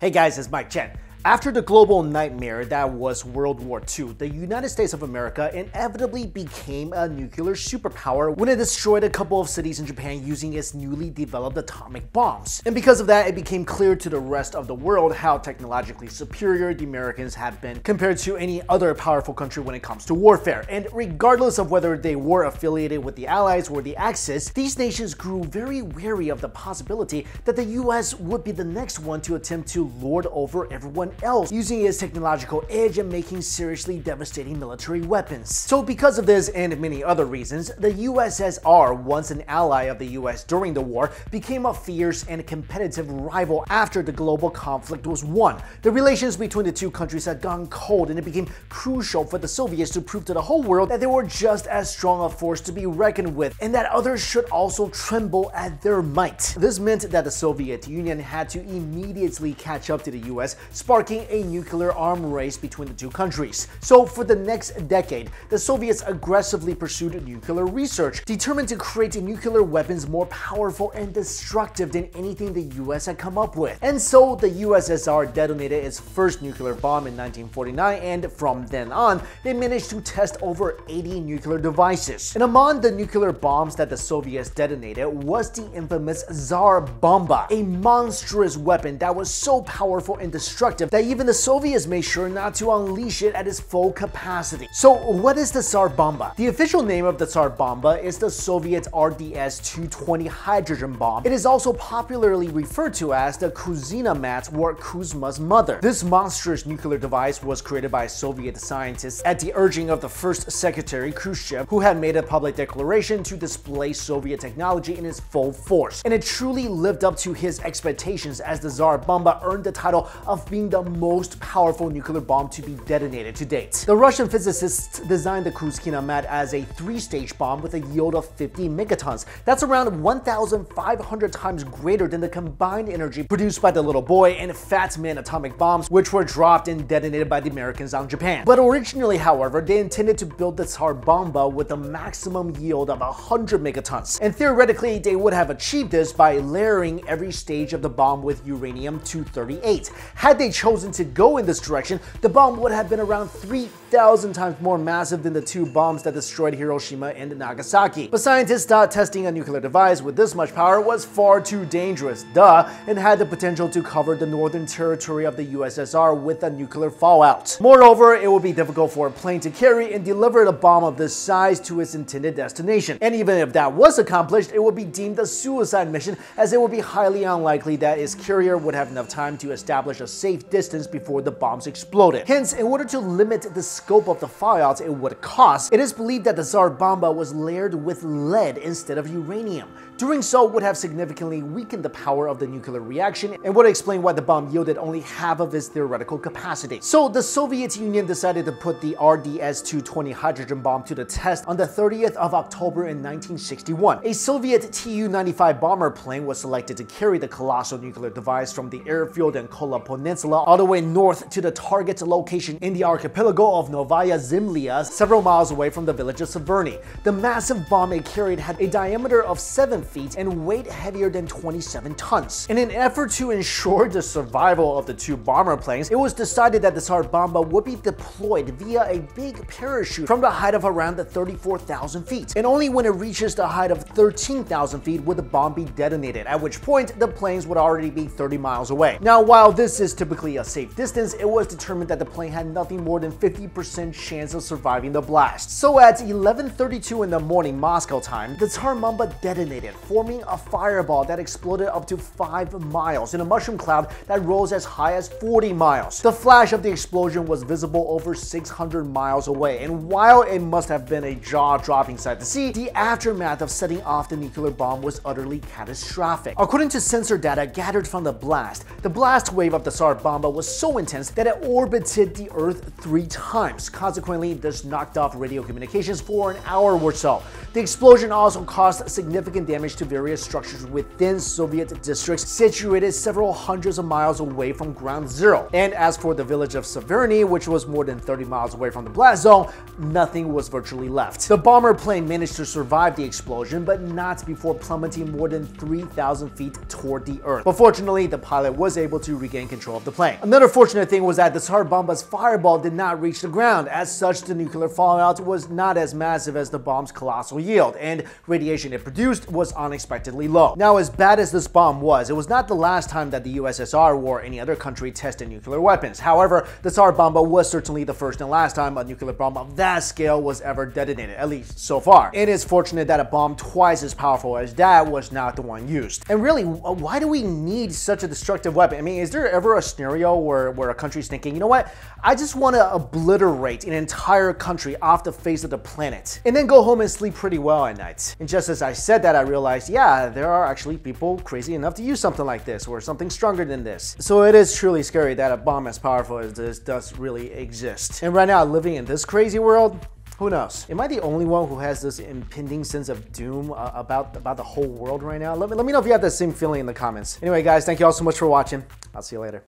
Hey guys, it's Mike Chen. After the global nightmare that was World War II, the United States of America inevitably became a nuclear superpower when it destroyed a couple of cities in Japan using its newly developed atomic bombs. And because of that, it became clear to the rest of the world how technologically superior the Americans have been compared to any other powerful country when it comes to warfare. And regardless of whether they were affiliated with the Allies or the Axis, these nations grew very wary of the possibility that the US would be the next one to attempt to lord over everyone else, using its technological edge and making seriously devastating military weapons. So because of this and many other reasons, the USSR, once an ally of the US during the war, became a fierce and competitive rival after the global conflict was won. The relations between the two countries had gone cold and it became crucial for the Soviets to prove to the whole world that they were just as strong a force to be reckoned with and that others should also tremble at their might. This meant that the Soviet Union had to immediately catch up to the US, sparking sparking a nuclear arm race between the two countries. So for the next decade, the Soviets aggressively pursued nuclear research, determined to create nuclear weapons more powerful and destructive than anything the US had come up with. And so the USSR detonated its first nuclear bomb in 1949 and from then on, they managed to test over 80 nuclear devices. And among the nuclear bombs that the Soviets detonated was the infamous Tsar Bomba, a monstrous weapon that was so powerful and destructive that even the Soviets made sure not to unleash it at its full capacity. So what is the Tsar Bomba? The official name of the Tsar Bomba is the Soviet RDS-220 hydrogen bomb. It is also popularly referred to as the Kuzkina mat or Kuzma's mother. This monstrous nuclear device was created by Soviet scientists at the urging of the first secretary Khrushchev, who had made a public declaration to display Soviet technology in its full force. And it truly lived up to his expectations as the Tsar Bomba earned the title of being the the most powerful nuclear bomb to be detonated to date. The Russian physicists designed the Kuzkina mat as a three-stage bomb with a yield of 50 megatons. That's around 1,500 times greater than the combined energy produced by the Little Boy and Fat Man atomic bombs, which were dropped and detonated by the Americans on Japan. But originally, however, they intended to build the Tsar Bomba with a maximum yield of 100 megatons. And theoretically, they would have achieved this by layering every stage of the bomb with uranium-238. Had they chosen chosen to go in this direction, the bomb would have been around 3,000 times more massive than the two bombs that destroyed Hiroshima and Nagasaki. But scientists thought testing a nuclear device with this much power was far too dangerous, duh, and had the potential to cover the northern territory of the USSR with a nuclear fallout. Moreover, it would be difficult for a plane to carry and deliver a bomb of this size to its intended destination. And even if that was accomplished, it would be deemed a suicide mission as it would be highly unlikely that its carrier would have enough time to establish a safe distance distance before the bombs exploded. Hence, in order to limit the scope of the fallout it would cause, it is believed that the Tsar Bomba was layered with lead instead of uranium. Doing so would have significantly weakened the power of the nuclear reaction and would explain why the bomb yielded only half of its theoretical capacity. So the Soviet Union decided to put the RDS-220 hydrogen bomb to the test on the 30th of October in 1961. A Soviet Tu-95 bomber plane was selected to carry the colossal nuclear device from the airfield in Kola Peninsula all the way north to the target location in the archipelago of Novaya Zemlya, several miles away from the village of Severny. The massive bomb it carried had a diameter of 7 feet and weight heavier than 27 tons. In an effort to ensure the survival of the two bomber planes, it was decided that the Tsar Bomba would be deployed via a big parachute from the height of around 34,000 feet. And only when it reaches the height of 13,000 feet would the bomb be detonated, at which point the planes would already be 30 miles away. Now, while this is typically a safe distance, it was determined that the plane had nothing more than 50% chance of surviving the blast. So at 11.32 in the morning Moscow time, the Tsar Bomba detonated, forming a fireball that exploded up to 5 miles in a mushroom cloud that rose as high as 40 miles. The flash of the explosion was visible over 600 miles away, and while it must have been a jaw-dropping sight to see, the aftermath of setting off the nuclear bomb was utterly catastrophic. According to sensor data gathered from the blast, the blast wave of the Tsar Bomba was so intense that it orbited the Earth three times. Consequently, this knocked off radio communications for an hour or so. The explosion also caused significant damage damage to various structures within Soviet districts situated several hundreds of miles away from ground zero. And as for the village of Severny, which was more than 30 miles away from the blast zone, nothing was virtually left. The bomber plane managed to survive the explosion, but not before plummeting more than 3,000 feet toward the earth. But fortunately, the pilot was able to regain control of the plane. Another fortunate thing was that the Tsar Bomba's fireball did not reach the ground. As such, the nuclear fallout was not as massive as the bomb's colossal yield, and radiation it produced was unexpectedly low. Now, as bad as this bomb was, it was not the last time that the USSR or any other country tested nuclear weapons. However, the Tsar Bomba was certainly the first and last time a nuclear bomb of that scale was ever detonated, at least so far. It is fortunate that a bomb twice as powerful as that was not the one used. And really, why do we need such a destructive weapon? I mean, is there ever a scenario where, where a country's thinking, you know what, I just want to obliterate an entire country off the face of the planet and then go home and sleep pretty well at night? And just as I said that, I realized, yeah, there are actually people crazy enough to use something like this or something stronger than this. So it is truly scary that a bomb as powerful as this does really exist. And right now, living in this crazy world, who knows? Am I the only one who has this impending sense of doom uh, about, about the whole world right now? Let me, let me know if you have the same feeling in the comments. Anyway, guys, thank you all so much for watching. I'll see you later.